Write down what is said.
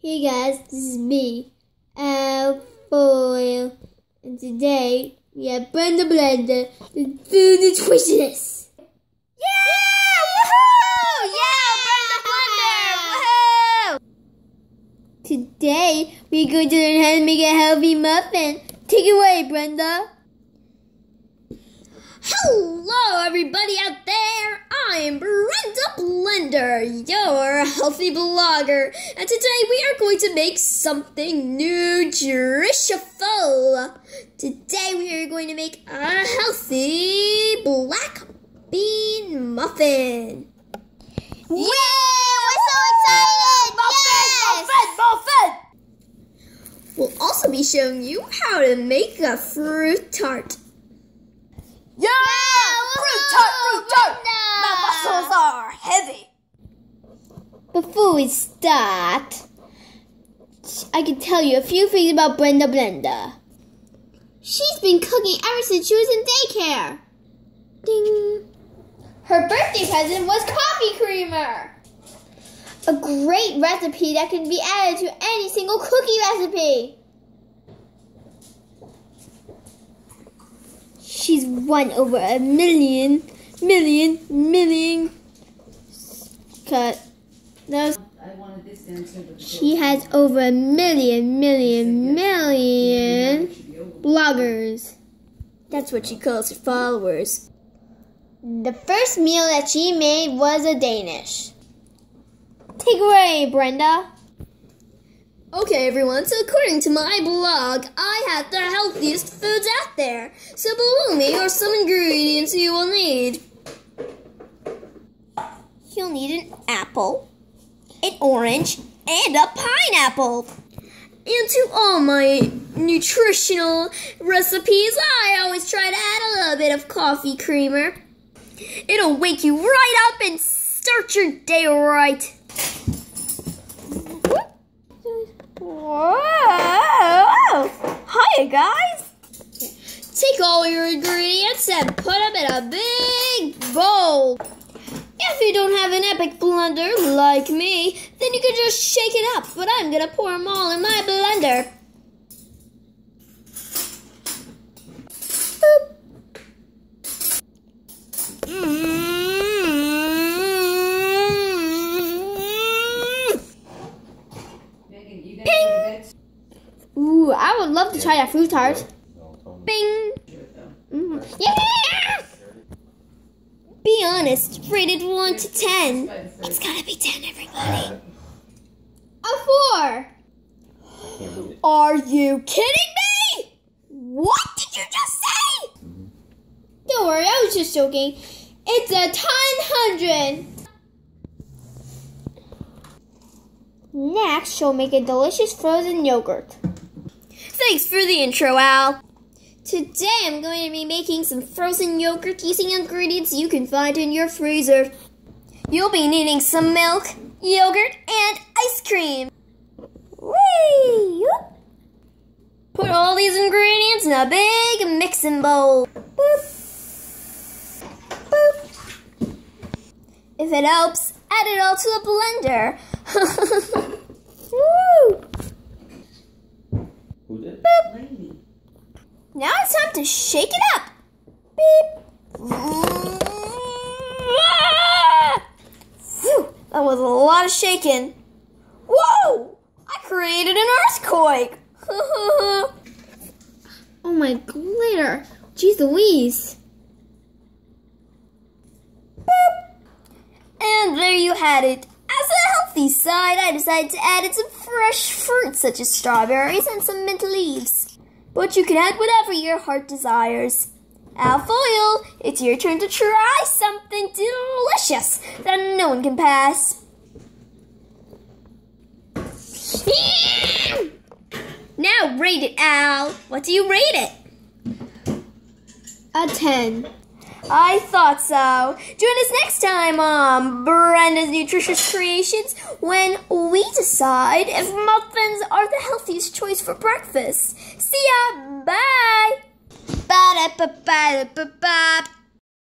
Hey guys, this is me, Al Foil, and today we have Brenda Blender, the food nutritionist. Yeah! Woohoo! Yeah, Brenda Blender! Woohoo! Today we're going to learn how to make a healthy muffin. Take it away, Brenda. Hello, everybody out there. I'm Brenda Blender, your healthy blogger, and today we are going to make something nutritious. Today we are going to make a healthy black bean muffin. Yay! We're so excited! Muffin, yes! muffin! We'll also be showing you how to make a fruit tart. Yeah! Fruit tart, fruit tart! My muscles are heavy. Before we start, I can tell you a few things about Brenda Blender. She's been cooking ever since she was in daycare. Ding. Her birthday present was coffee creamer. A great recipe that can be added to any single cookie recipe. She's won over a million, million, million cut. No, she has over a million, million, million bloggers. That's what she calls her followers. The first meal that she made was a Danish. Take away, Brenda. Okay, everyone, so according to my blog, I have the healthiest foods out there. So below me are some ingredients you will need. You'll need an apple, an orange, and a pineapple. And to all my nutritional recipes, I always try to add a little bit of coffee creamer. It'll wake you right up and start your day right. Whoa! Hiya, guys! Take all your ingredients and put them in a big bowl. If you don't have an epic blender like me, then you can just shake it up, but I'm gonna pour them all in my blender. Ooh, I would love to try that fruit tart. Bing! Mhm. Yeah! Be honest, rated 1 to 10. It's gotta be 10, everybody. A four. Are you kidding me? What did you just say? Don't worry, I was just joking. It's a ton hundred. Next, she'll make a delicious frozen yogurt. Thanks for the intro, Al. Today I'm going to be making some frozen yogurt using ingredients you can find in your freezer. You'll be needing some milk, yogurt, and ice cream. Whee! Put all these ingredients in a big mixing bowl. Boop. Boop. If it helps, add it all to a blender. Woo! Who did? Now it's time to shake it up. Beep. Phew, that was a lot of shaking. Whoa! I created an earthquake. Oh my glitter. Jeez Louise. and there you had it. Healthy side, I decided to add in some fresh fruits such as strawberries and some mint leaves. But you can add whatever your heart desires. Al Foil, it's your turn to try something delicious that no one can pass. now rate it, Al. What do you rate it? A ten. I thought so. Join us next time on Brenda's Nutritious Creations when we decide if muffins are the healthiest choice for breakfast. See ya. Bye. Ba-da-ba-ba-da-ba-ba.